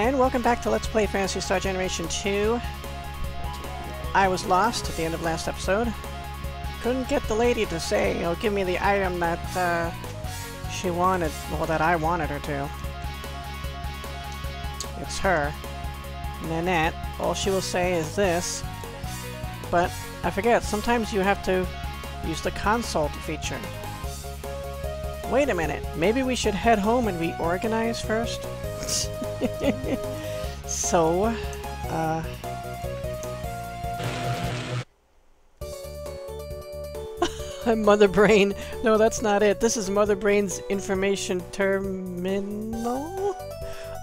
And welcome back to Let's Play Phantasy Star Generation 2. I was lost at the end of last episode. Couldn't get the lady to say, or give me the item that uh, she wanted, well, that I wanted her to. It's her. Nanette. All she will say is this. But I forget, sometimes you have to use the consult feature. Wait a minute, maybe we should head home and reorganize first? so, uh... Mother Brain. No, that's not it. This is Mother Brain's information terminal?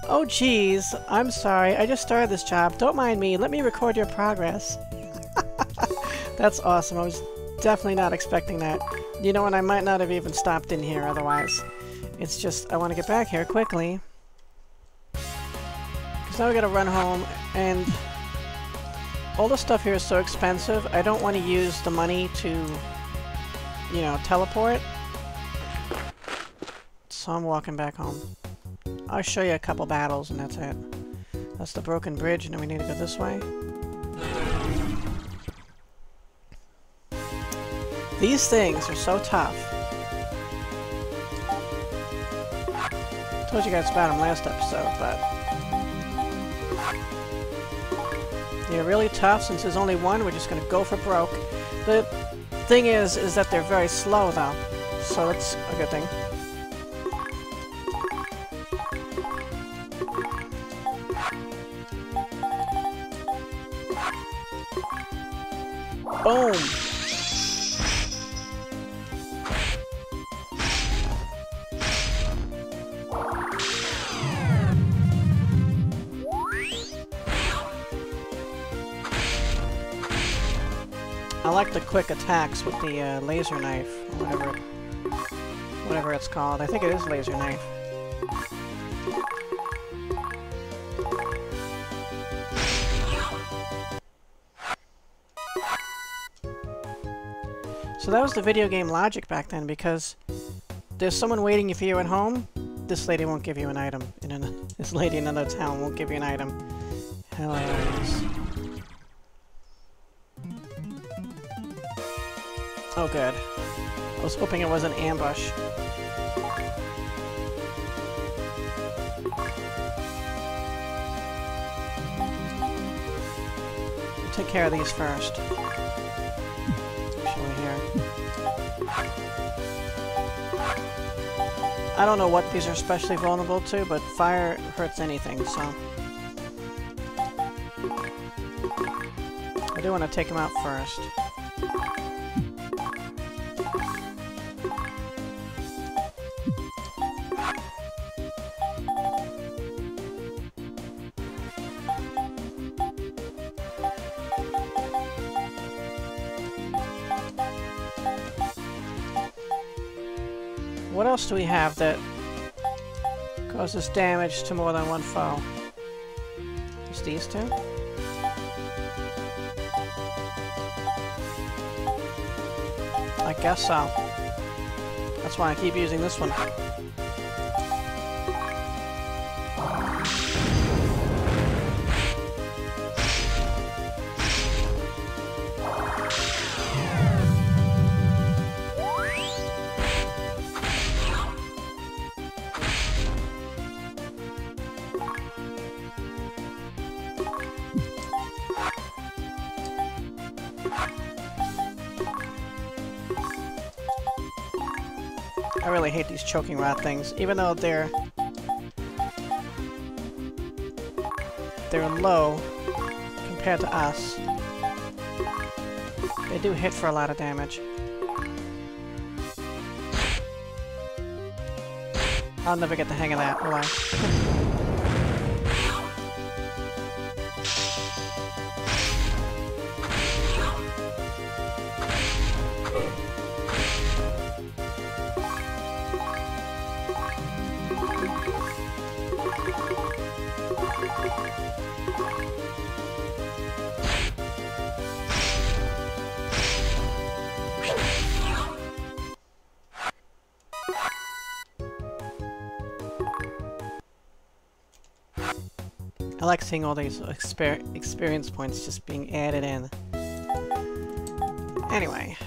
Oh, jeez. I'm sorry. I just started this job. Don't mind me. Let me record your progress. that's awesome. I was definitely not expecting that. You know what? I might not have even stopped in here otherwise. It's just, I want to get back here quickly. Because now we gotta run home, and all the stuff here is so expensive, I don't want to use the money to, you know, teleport. So I'm walking back home. I'll show you a couple battles, and that's it. That's the broken bridge, and then we need to go this way. These things are so tough. Told you guys about them last episode, but... They're really tough. Since there's only one, we're just gonna go for broke. The thing is, is that they're very slow, though. So it's a good thing. Boom! Quick attacks with the uh, laser knife, whatever, whatever it's called. I think it is laser knife. So that was the video game logic back then, because there's someone waiting for you at home, this lady won't give you an item. In an this lady in another town won't give you an item. Hilarious. Oh good. I was hoping it was an ambush. Take care of these first. Actually here. I don't know what these are especially vulnerable to, but fire hurts anything, so... I do want to take them out first. Do we have that causes damage to more than one foe? Just these two? I guess so. That's why I keep using this one. These choking rot things, even though they're... They're low compared to us. They do hit for a lot of damage. I'll never get the hang of that, will I? like seeing all these exper experience points just being added in. Anyway.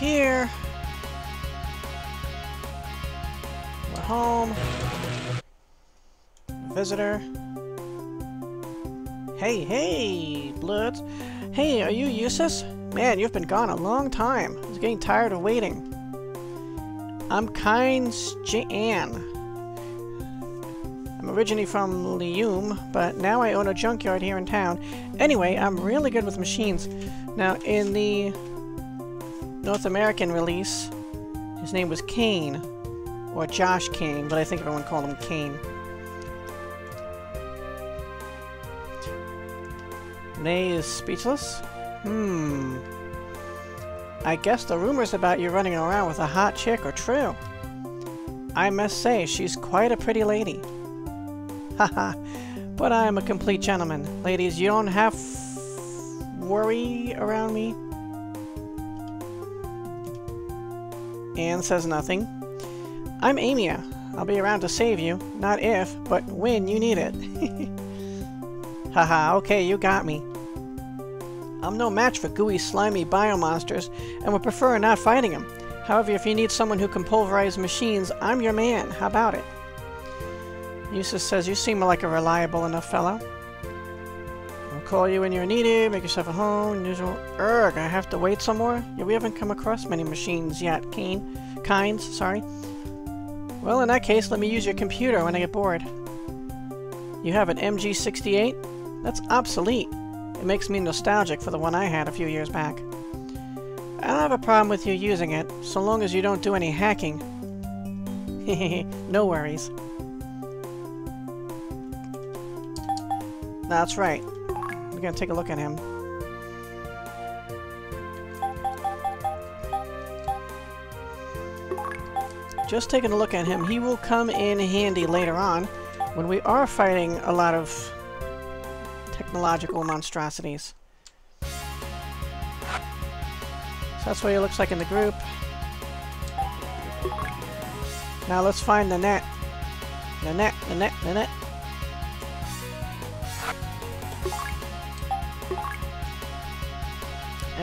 Here. We're home. Visitor. Hey, hey, Bloods. Hey, are you Eustace? Man, you've been gone a long time. I was getting tired of waiting. I'm Kinds Jan. I'm originally from Lium, but now I own a junkyard here in town. Anyway, I'm really good with machines. Now, in the North American release, his name was Kane, or Josh Kane, but I think everyone called him Kane. Nei is speechless? Hmm. I guess the rumors about you running around with a hot chick are true. I must say, she's quite a pretty lady. Haha, but I am a complete gentleman. Ladies, you don't have worry around me. Anne says nothing. I'm Amia. I'll be around to save you. Not if, but when you need it. Haha, okay, you got me. I'm no match for gooey, slimy biomonsters, and would prefer not fighting them. However, if you need someone who can pulverize machines, I'm your man. How about it? Eustace says you seem like a reliable enough fellow. Call you when you're needed, make yourself at home, usual. Erg, I have to wait some more? Yeah, we haven't come across many machines yet, Keen. Kinds, sorry. Well, in that case, let me use your computer when I get bored. You have an MG68? That's obsolete. It makes me nostalgic for the one I had a few years back. I don't have a problem with you using it, so long as you don't do any hacking. no worries. That's right. We're gonna take a look at him. Just taking a look at him, he will come in handy later on when we are fighting a lot of technological monstrosities. So that's what he looks like in the group. Now let's find the net. The net, the net, the net.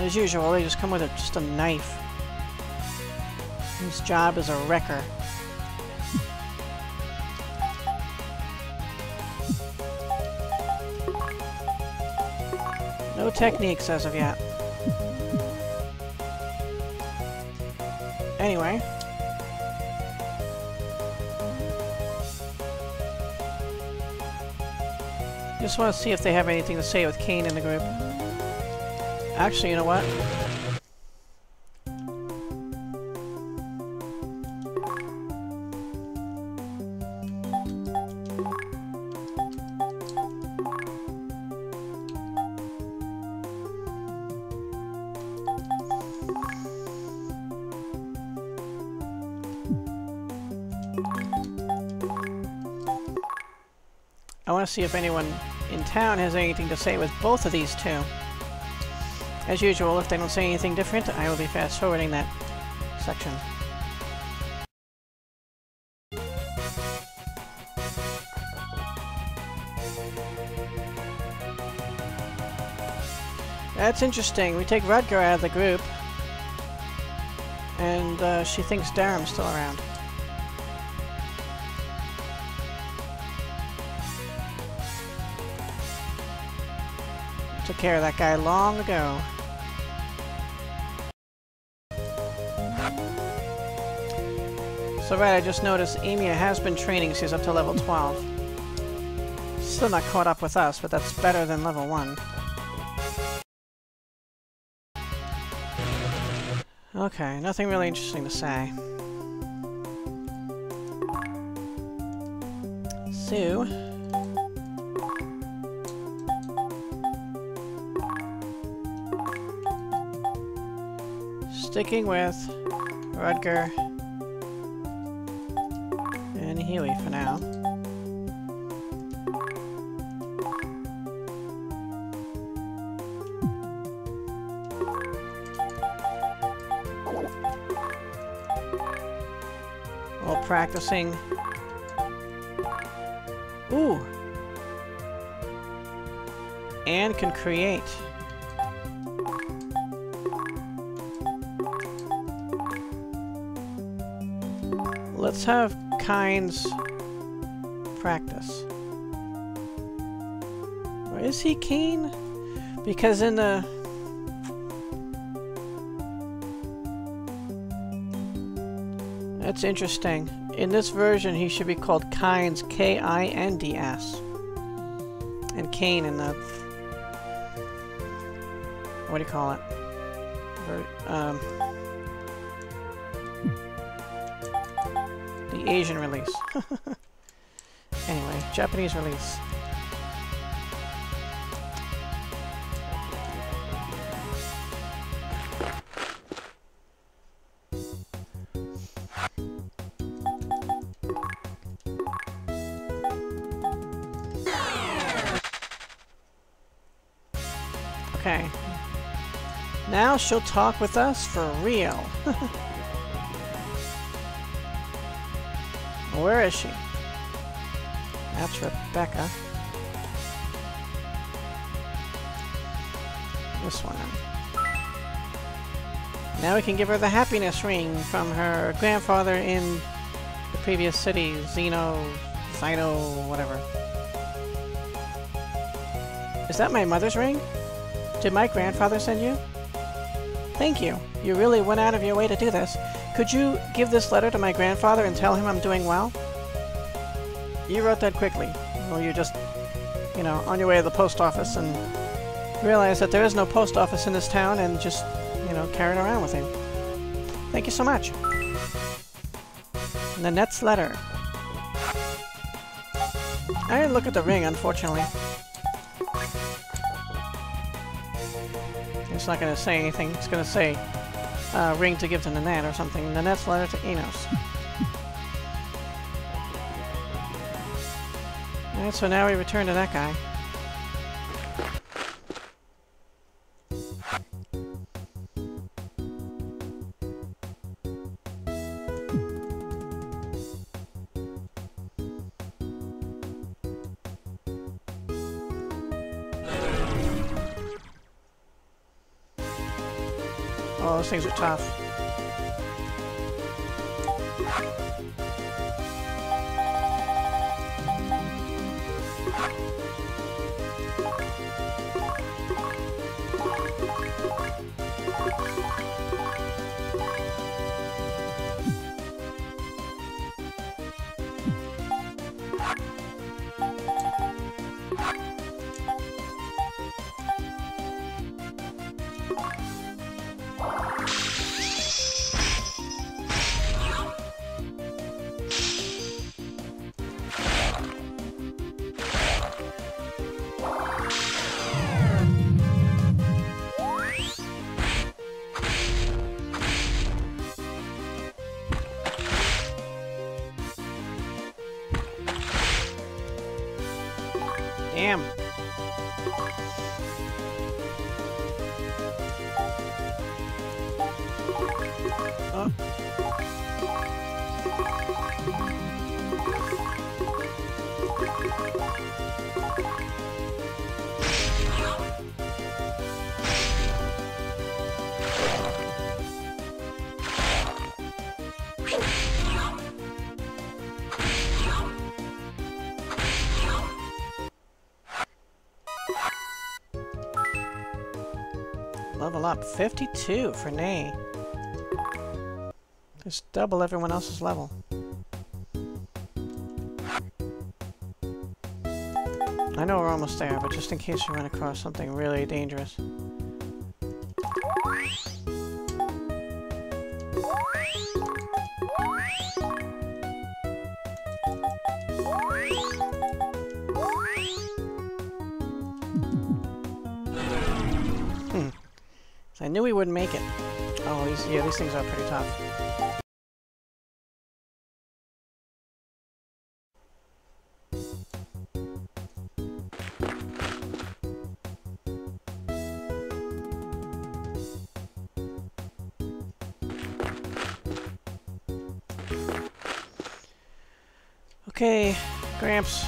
As usual, they just come with a, just a knife. His job is a wrecker. No techniques as of yet. Anyway. Just want to see if they have anything to say with Kane in the group. Actually, you know what? I want to see if anyone in town has anything to say with both of these two. As usual, if they don't say anything different, I will be fast-forwarding that section. That's interesting. We take Rudger out of the group. And uh, she thinks Darum's still around. Took care of that guy long ago. So right, I just noticed Amia has been training. She's up to level 12. Still not caught up with us, but that's better than level 1. Okay, nothing really interesting to say. So... Sticking with Rudger and Healy for now. While practicing. Ooh! And can create. Let's have Kinds practice. Or is he Kane? Because in the... That's interesting. In this version, he should be called Kinds, K-I-N-D-S. And Kane in the... What do you call it? Ver um... Asian release. anyway, Japanese release. Okay. Now she'll talk with us for real. Where is she? That's Rebecca. This one. Now we can give her the happiness ring from her grandfather in the previous city, Zeno, Zino, whatever. Is that my mother's ring? Did my grandfather send you? Thank you. You really went out of your way to do this. Could you give this letter to my grandfather and tell him I'm doing well? You wrote that quickly. Or you just, you know, on your way to the post office and realized that there is no post office in this town and just, you know, carried around with you. Thank you so much. Nanette's letter. I didn't look at the ring, unfortunately. It's not going to say anything. It's going to say, uh, ring to give to Nanette or something. Nanette's letter to Enos. Alright, so now we return to that guy. Oh, those things are tough. Damn. Up. 52 for Nei. Just double everyone else's level. I know we're almost there, but just in case you run across something really dangerous. I knew we wouldn't make it. Oh, these, yeah, these things are pretty tough. Okay, Gramps.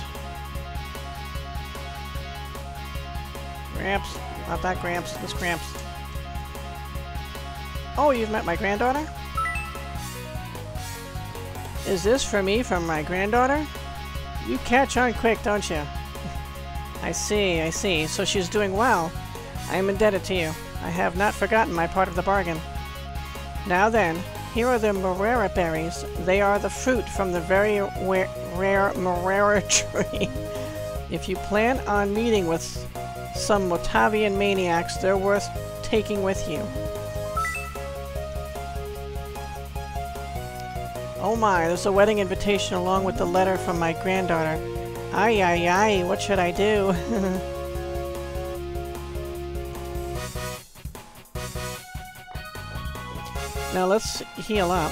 Gramps. Not that Gramps, this Gramps. Oh, you've met my granddaughter? Is this for me from my granddaughter? You catch on quick, don't you? I see, I see. So she's doing well. I am indebted to you. I have not forgotten my part of the bargain. Now then, here are the Maruera berries. They are the fruit from the very rare Maruera tree. if you plan on meeting with some Motavian maniacs, they're worth taking with you. Oh my, there's a wedding invitation along with the letter from my granddaughter. Ay, ay, ay, what should I do? now let's heal up.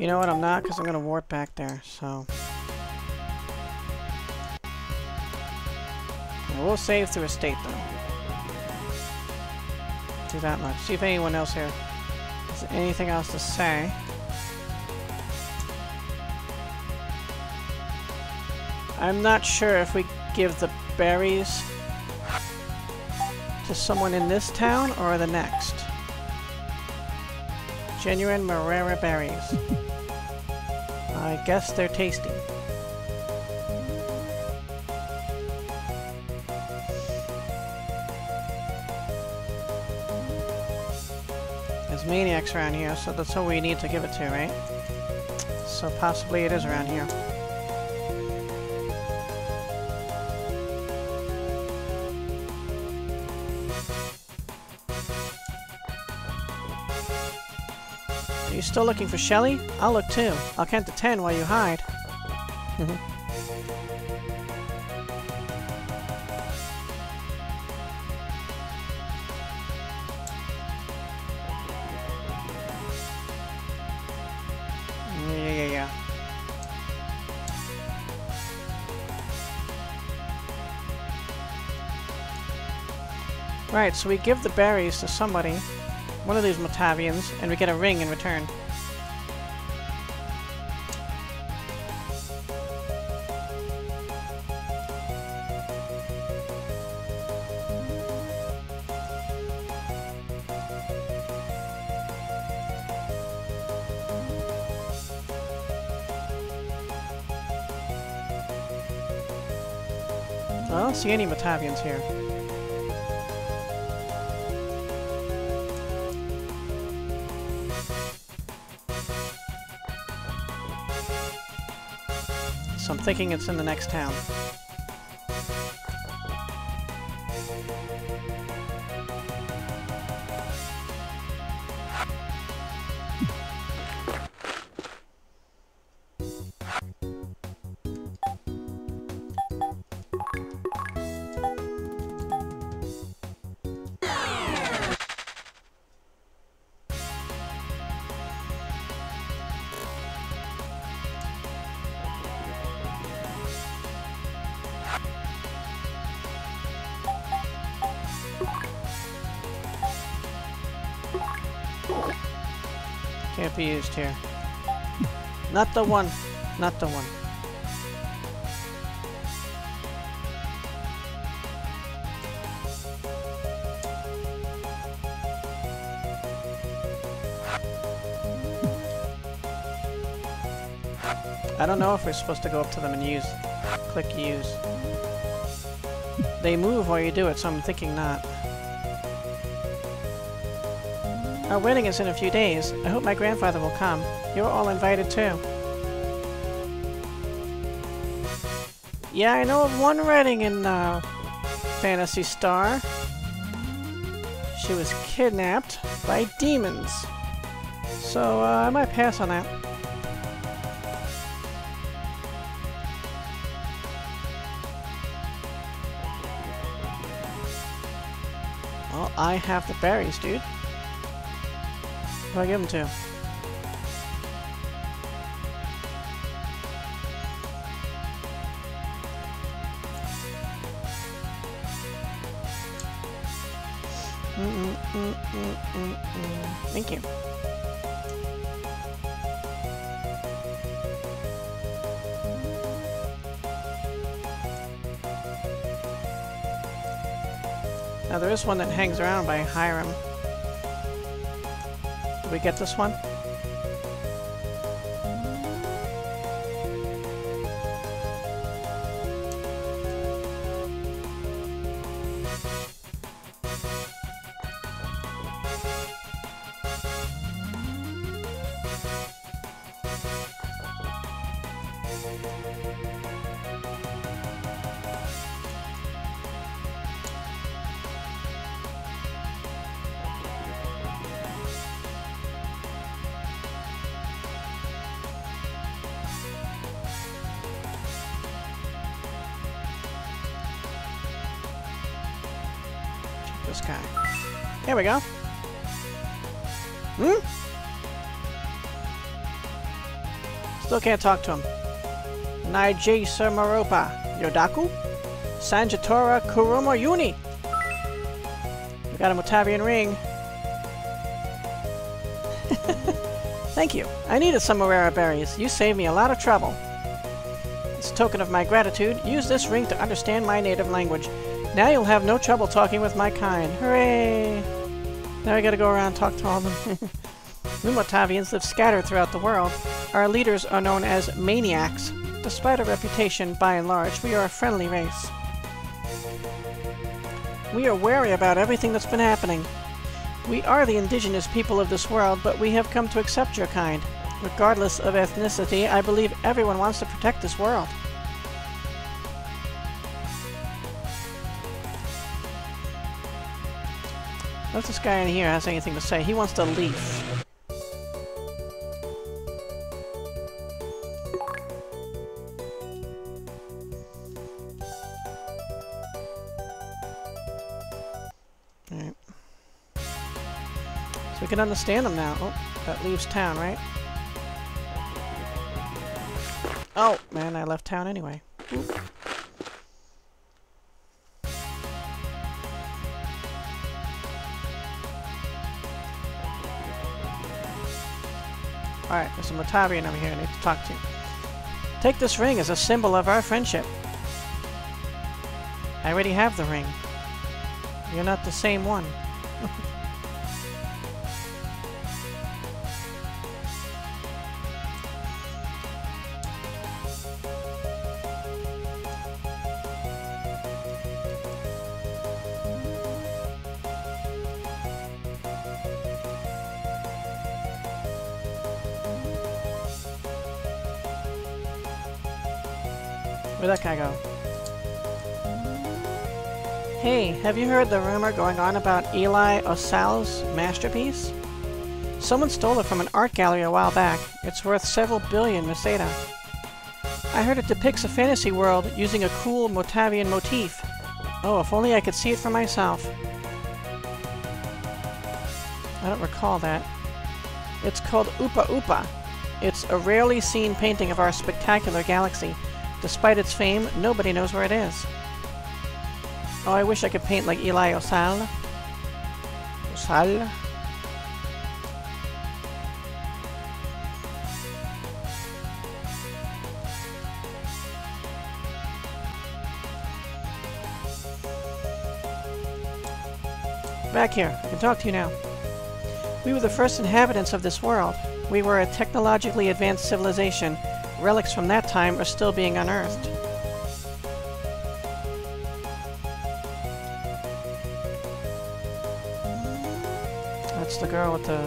You know what, I'm not, because I'm going to warp back there, so... We'll save through estate, though. Do that much. See if anyone else here has anything else to say. I'm not sure if we give the berries to someone in this town or the next. Genuine Maruera berries. Guess they're tasty. There's maniacs around here, so that's who we need to give it to, right? So possibly it is around here. Still looking for Shelly? I'll look too. I'll count to ten while you hide. Mm-hmm. yeah. Right, so we give the berries to somebody one of these Motavians, and we get a ring in return. I don't see any Motavians here. Thinking it's in the next town. Can't used here. Not the one. Not the one. I don't know if we're supposed to go up to them and use Click use. They move while you do it, so I'm thinking not. Our wedding is in a few days. I hope my grandfather will come. You're all invited too. Yeah, I know of one wedding in uh, Phantasy Star. She was kidnapped by demons. So uh, I might pass on that. Well, I have the berries, dude. Who I give them to? Mm -mm -mm Thank you. Now there is one that hangs around by Hiram. Did we get this one? this Here we go. Hmm? Still can't talk to him. Naiji Samaropa. Yodaku? Sanjatora Kuromo Yuni. We got a Motavian ring. Thank you. I needed some Maruera berries. You saved me a lot of trouble. As a token of my gratitude, use this ring to understand my native language. Now you'll have no trouble talking with my kind. Hooray! Now I gotta go around and talk to all of them. we Motavians live scattered throughout the world. Our leaders are known as maniacs. Despite our reputation, by and large, we are a friendly race. We are wary about everything that's been happening. We are the indigenous people of this world, but we have come to accept your kind. Regardless of ethnicity, I believe everyone wants to protect this world. If this guy in here has anything to say? He wants to leave. So we can understand him now. Oh, that leaves town, right? Oh, man, I left town anyway. Oop. Alright, there's a Motavian over here I need to talk to. Take this ring as a symbol of our friendship. I already have the ring. You're not the same one. Where'd that guy go? Hey, have you heard the rumor going on about Eli Osal's masterpiece? Someone stole it from an art gallery a while back. It's worth several billion Meseta. I heard it depicts a fantasy world using a cool Motavian motif. Oh, if only I could see it for myself. I don't recall that. It's called Upa Upa. It's a rarely seen painting of our spectacular galaxy. Despite its fame, nobody knows where it is. Oh, I wish I could paint like Eli Osal. Osal? Back here. I can talk to you now. We were the first inhabitants of this world. We were a technologically advanced civilization. Relics from that time are still being unearthed. That's the girl with the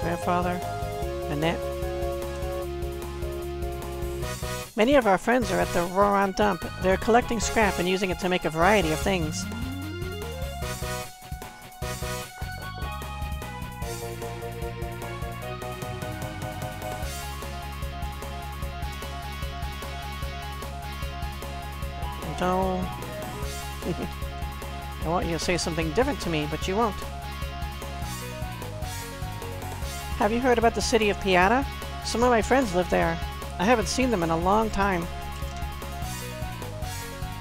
grandfather, Annette. Many of our friends are at the Roron dump. They're collecting scrap and using it to make a variety of things. Say something different to me, but you won't. Have you heard about the city of Piata? Some of my friends live there. I haven't seen them in a long time.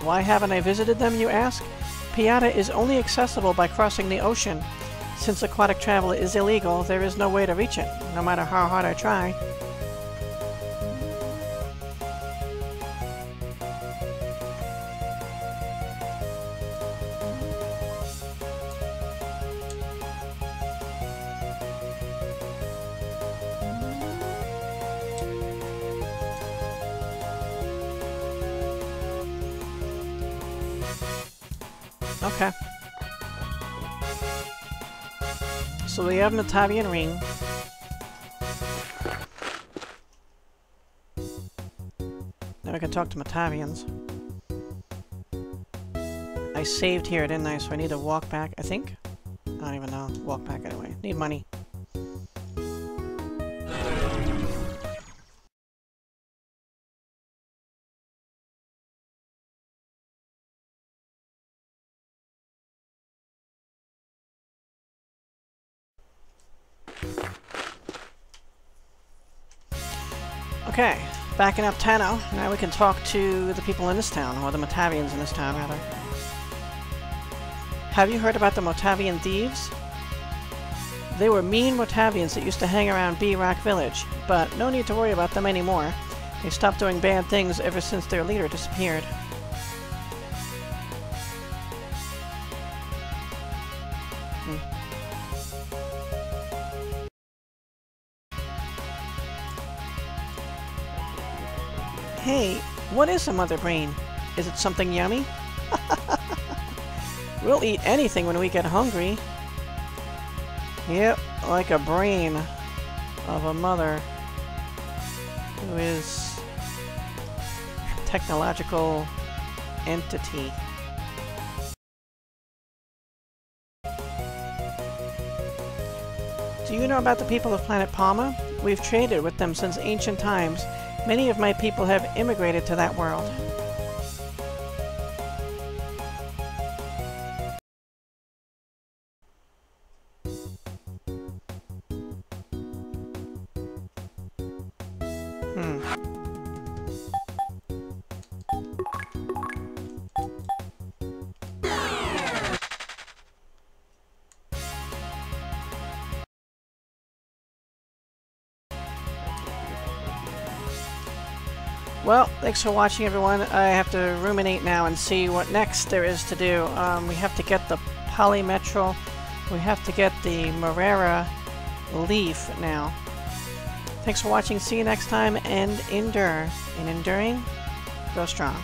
Why haven't I visited them, you ask? Piata is only accessible by crossing the ocean. Since aquatic travel is illegal, there is no way to reach it, no matter how hard I try. Have Motavian Ring. Now we can talk to Motavians. I saved here, didn't I? So I need to walk back, I think? I don't even know. Walk back anyway. Need money. Okay, backing up Tano. Now we can talk to the people in this town, or the Motavians in this town, rather. Have you heard about the Motavian thieves? They were mean Motavians that used to hang around B Rock Village, but no need to worry about them anymore. They stopped doing bad things ever since their leader disappeared. What is a mother brain? Is it something yummy? we'll eat anything when we get hungry. Yep, like a brain of a mother who is a technological entity. Do you know about the people of planet Palma? We've traded with them since ancient times, Many of my people have immigrated to that world. Thanks for watching, everyone. I have to ruminate now and see what next there is to do. Um, we have to get the Polymetral. We have to get the Maruera Leaf now. Thanks for watching. See you next time, and endure. In enduring, go strong.